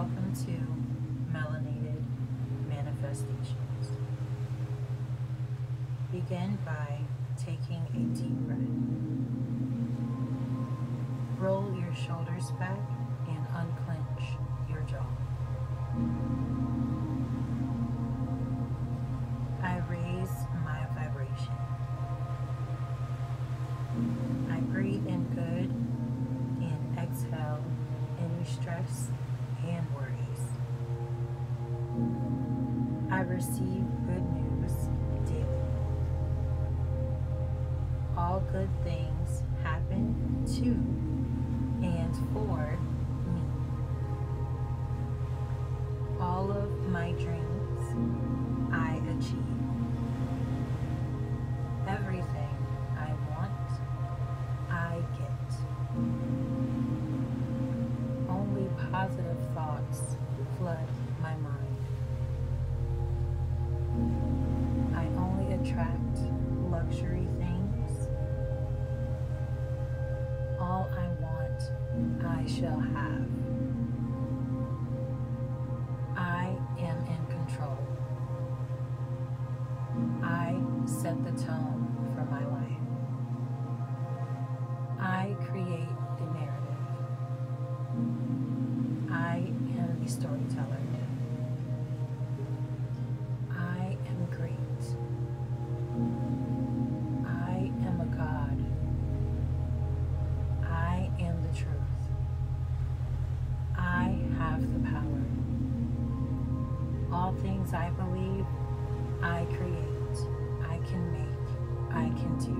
Welcome to Melanated Manifestations. Begin by taking a deep breath. Roll your shoulders back and unclench your jaw. I receive good news daily. All good things happen to and for me. All of my dreams I achieve. Everything I want, I get. Only positive thoughts flood I shall have. I am in control. I set the tone for my life. I create the narrative. I am the storyteller. I believe, I create. I can make. I can do.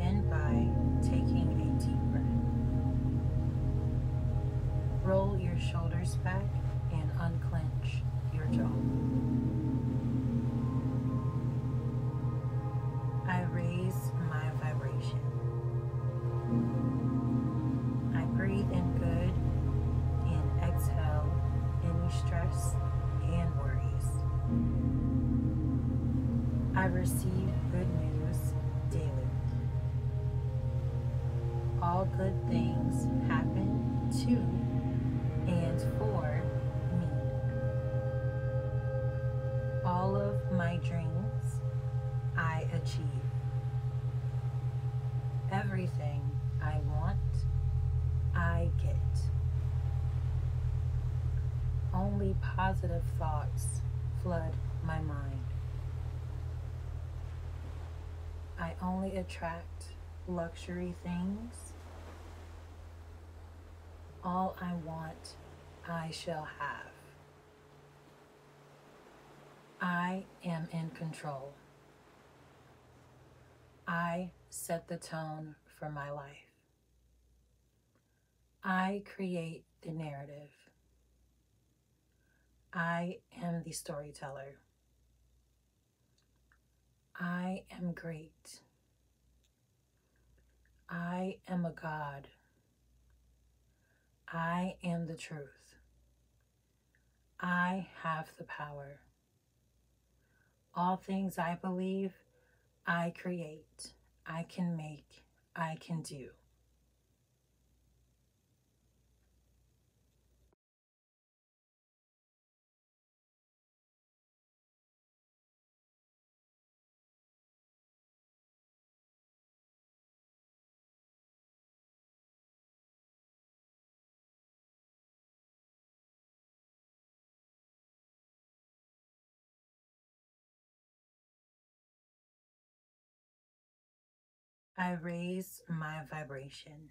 End by taking a deep breath. Roll your shoulders back and unclench your jaw. I receive good news daily. All good things happen to and for me. All of my dreams I achieve. Everything I want, I get. Only positive thoughts flood my mind. I only attract luxury things. All I want, I shall have. I am in control. I set the tone for my life. I create the narrative. I am the storyteller. I am great. I am a God. I am the truth. I have the power. All things I believe, I create. I can make. I can do. I raise my vibration.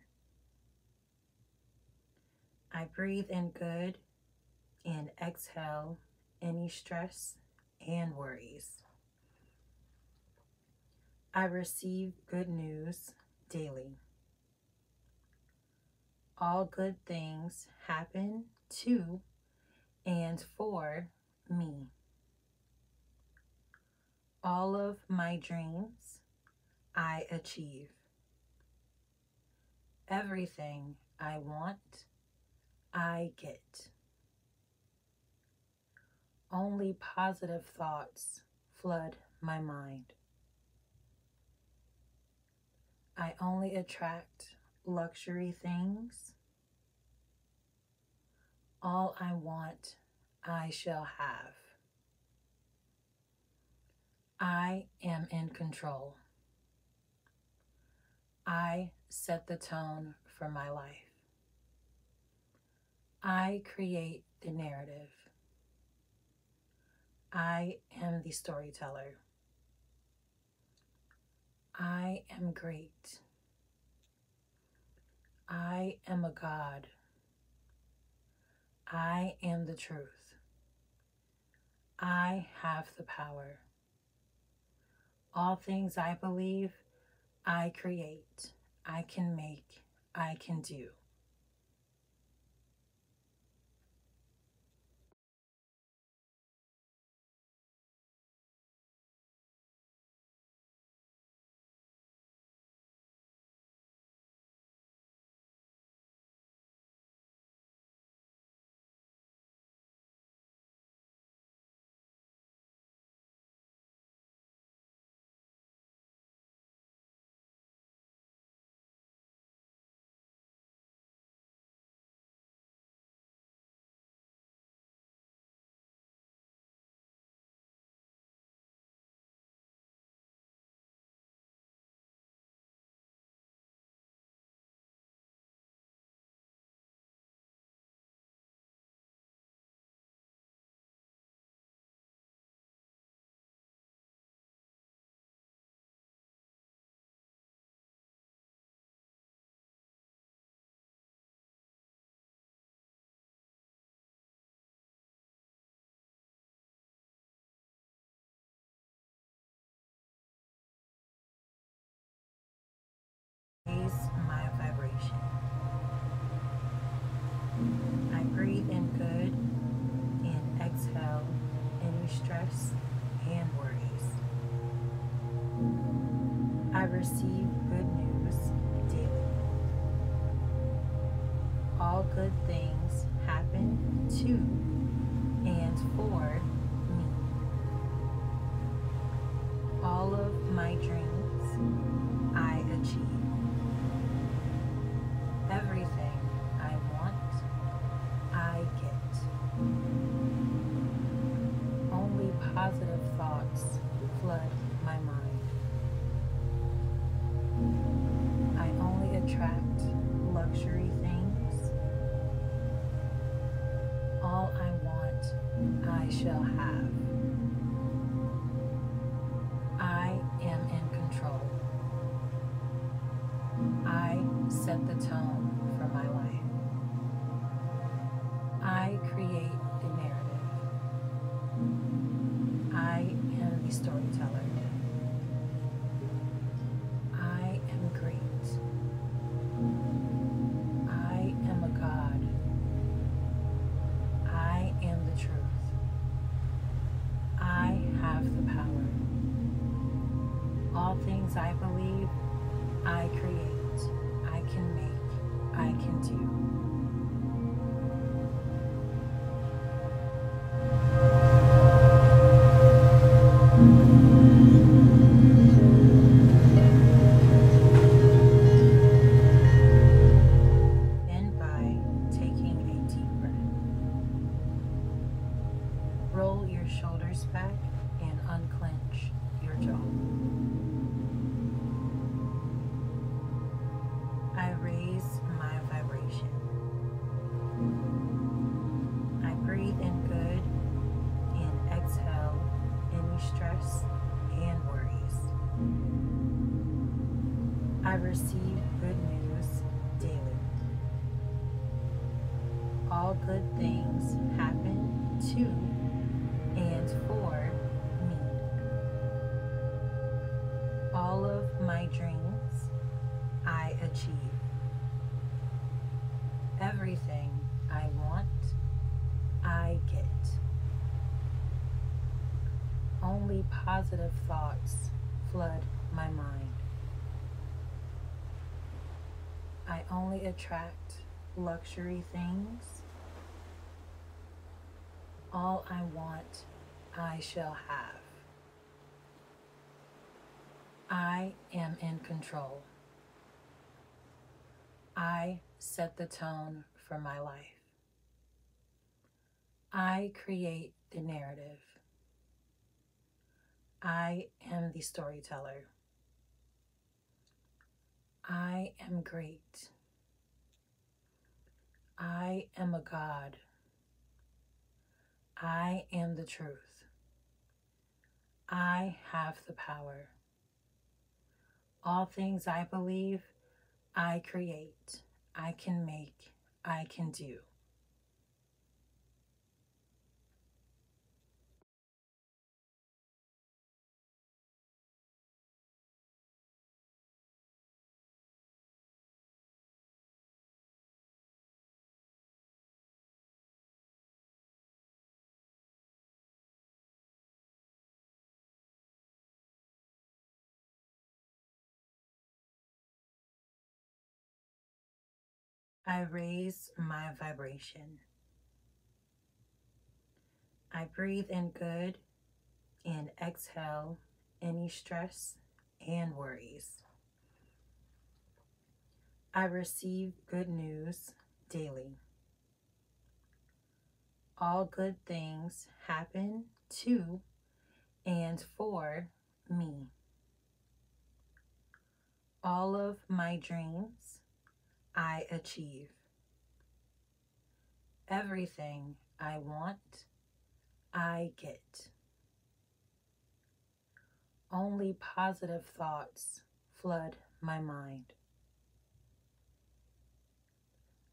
I breathe in good and exhale any stress and worries. I receive good news daily. All good things happen to and for me. All of my dreams I achieve. Everything I want, I get. Only positive thoughts flood my mind. I only attract luxury things. All I want, I shall have. I am in control. I set the tone for my life. I create the narrative. I am the storyteller. I am great. I am a God. I am the truth. I have the power. All things I believe, I create. I can make. I can do. Receive good news daily. All good things I shall have. I am in control. I set the tone I believe, I create. I can make. I can do. I receive good news daily. All good things happen to and for me. All of my dreams I achieve. Everything I want, I get. Only positive thoughts flood my mind. I only attract luxury things. All I want, I shall have. I am in control. I set the tone for my life. I create the narrative. I am the storyteller. I am great. I am a God. I am the truth. I have the power. All things I believe, I create. I can make. I can do. I raise my vibration. I breathe in good and exhale any stress and worries. I receive good news daily. All good things happen to and for me. All of my dreams I achieve. Everything I want, I get. Only positive thoughts flood my mind.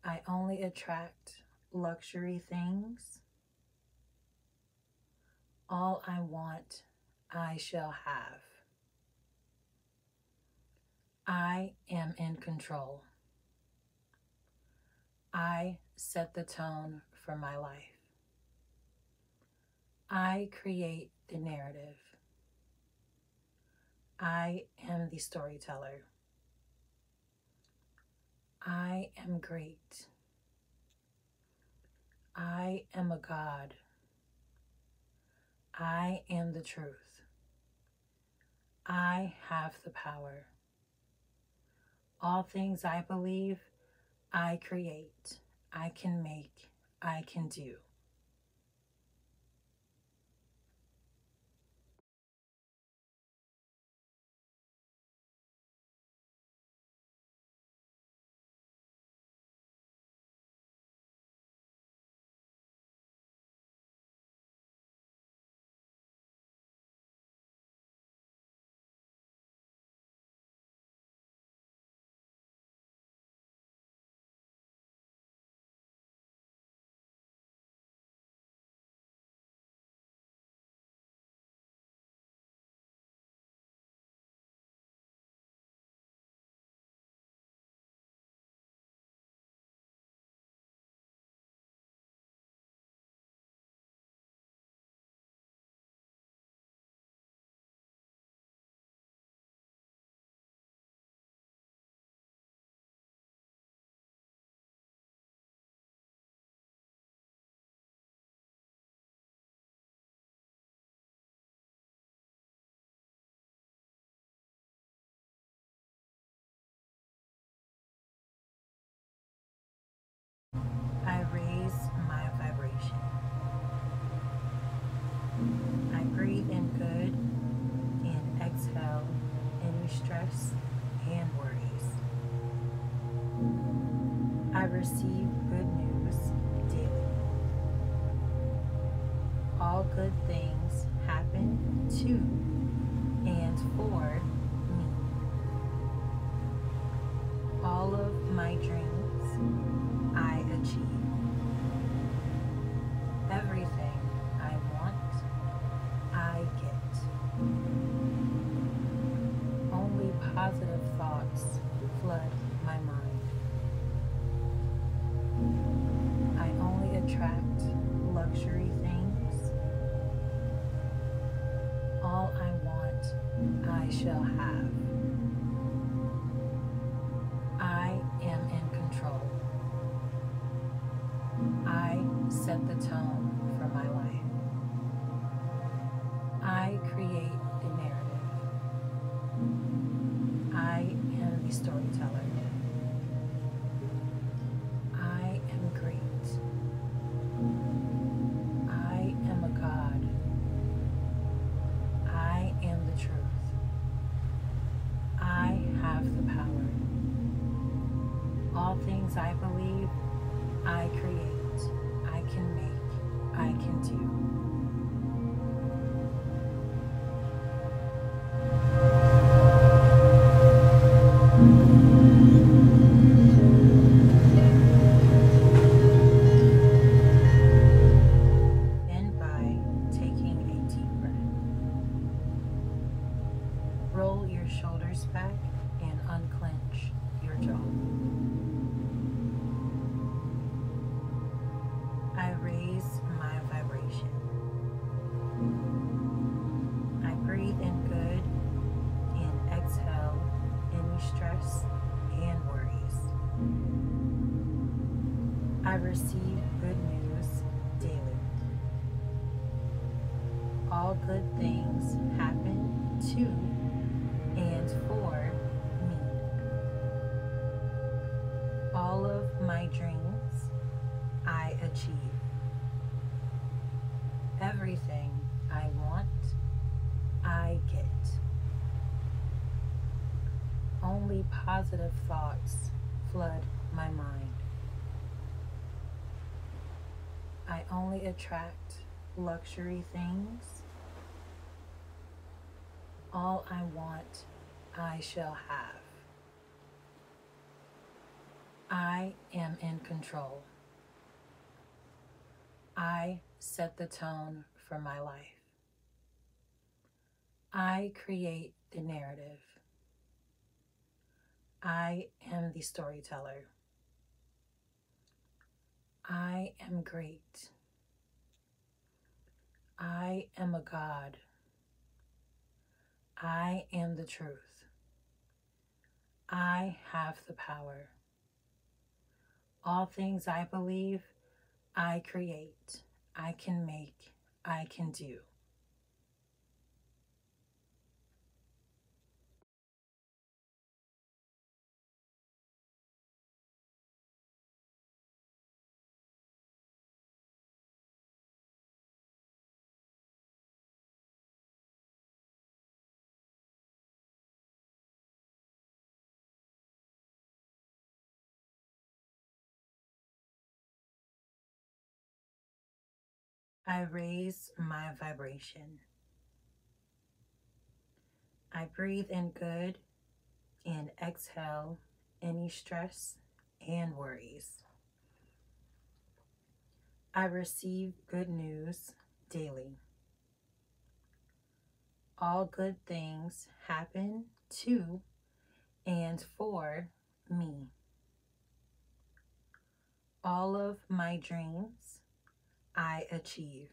I only attract luxury things. All I want, I shall have. I am in control. I set the tone for my life. I create the narrative. I am the storyteller. I am great. I am a God. I am the truth. I have the power. All things I believe I create, I can make, I can do. Receive good news daily. All good things happen to and for me. All of my dreams I achieve. Everything I shall have. I am in control. I set the tone things I believe, I create. I can make. I can do. Receive good news daily. All good things happen to and for me. All of my dreams I achieve. Everything I want, I get. Only positive thoughts flood my mind. I only attract luxury things. All I want, I shall have. I am in control. I set the tone for my life. I create the narrative. I am the storyteller. I am great. I am a God. I am the truth. I have the power. All things I believe, I create. I can make. I can do. I raise my vibration. I breathe in good and exhale any stress and worries. I receive good news daily. All good things happen to and for me. All of my dreams I achieve.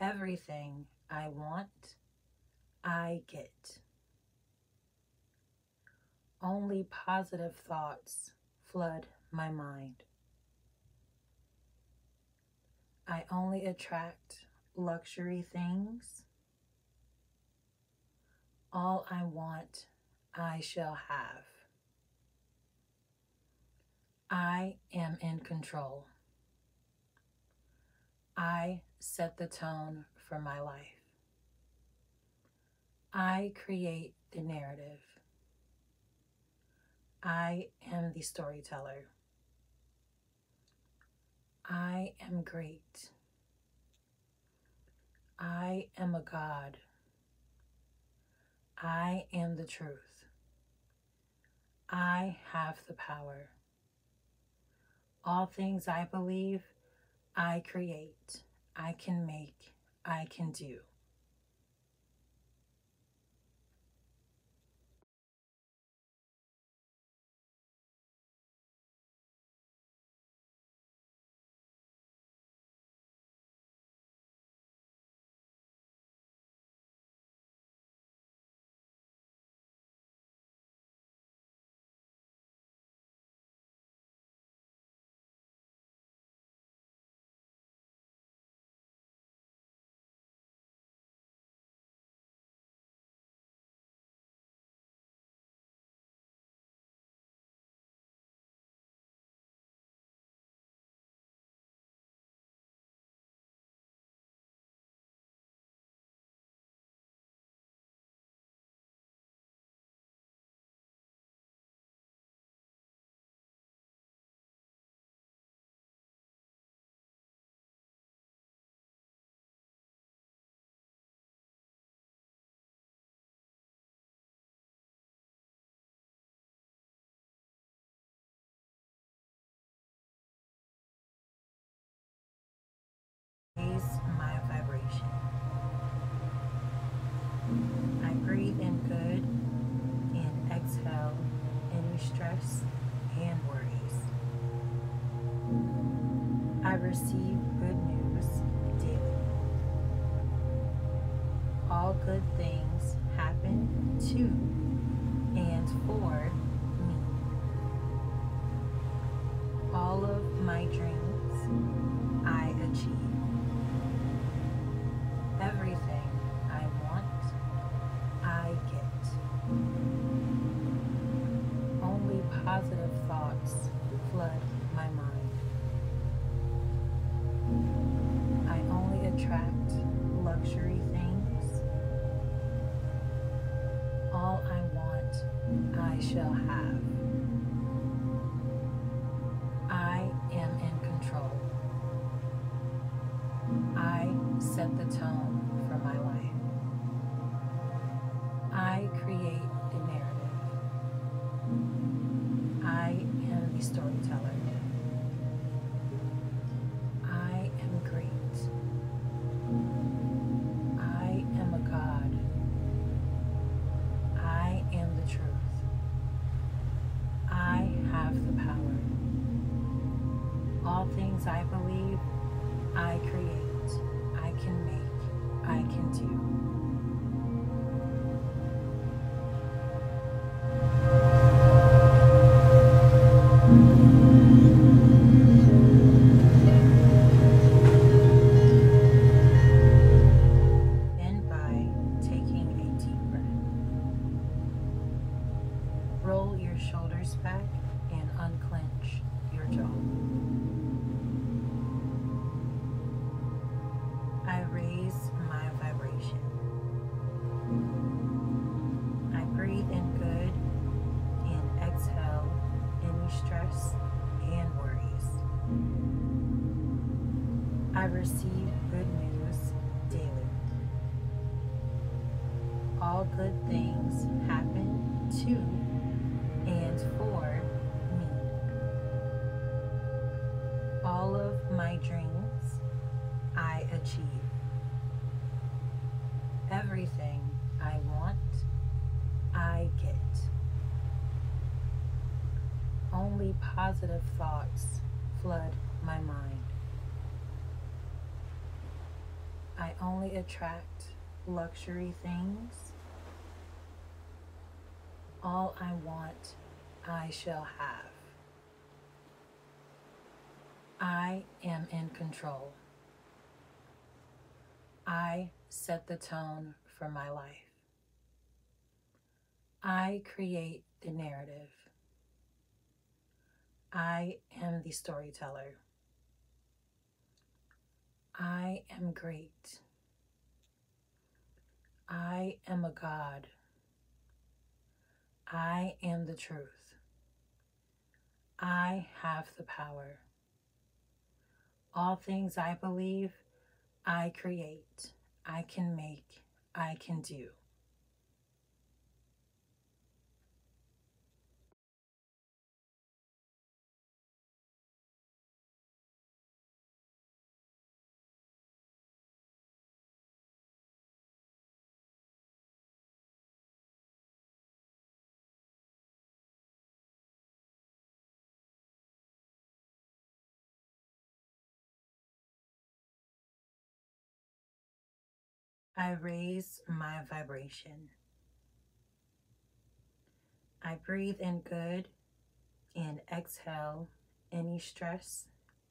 Everything I want, I get. Only positive thoughts flood my mind. I only attract luxury things. All I want, I shall have. I am in control. I set the tone for my life. I create the narrative. I am the storyteller. I am great. I am a God. I am the truth. I have the power. All things I believe, I create. I can make. I can do. Good and exhale any stress and worries. I receive good news daily. All good things happen to and for me. All of my dreams I achieve. I shall have. I am in control. I set the tone All of my dreams I achieve. Everything I want, I get. Only positive thoughts flood my mind. I only attract luxury things. All I want, I shall have. I am in control. I set the tone for my life. I create the narrative. I am the storyteller. I am great. I am a God. I am the truth. I have the power. All things I believe, I create. I can make. I can do. I raise my vibration. I breathe in good and exhale any stress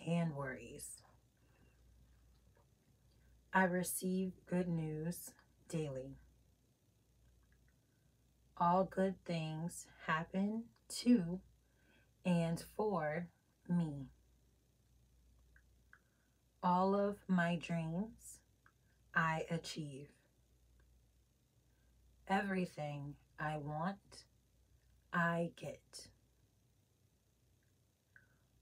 and worries. I receive good news daily. All good things happen to and for me. All of my dreams I achieve. Everything I want, I get.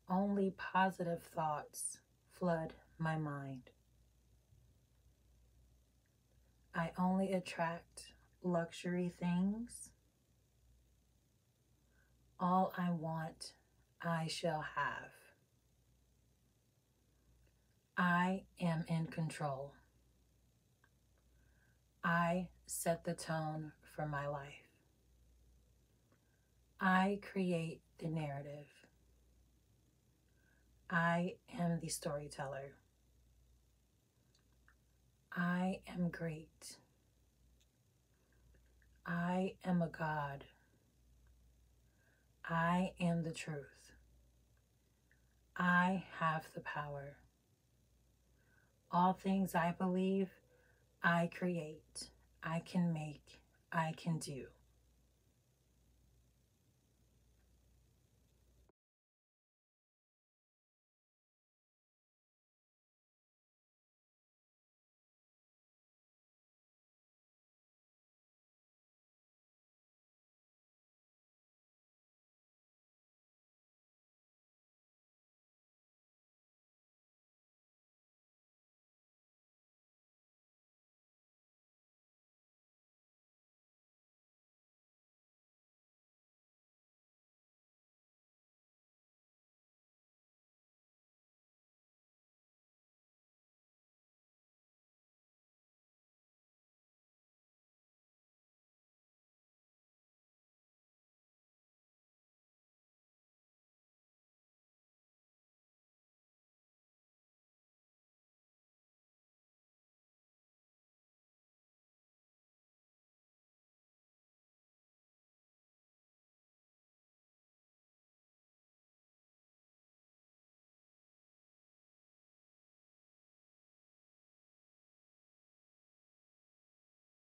Only positive thoughts flood my mind. I only attract luxury things. All I want, I shall have. I am in control. I set the tone for my life. I create the narrative. I am the storyteller. I am great. I am a God. I am the truth. I have the power. All things I believe, I create, I can make, I can do.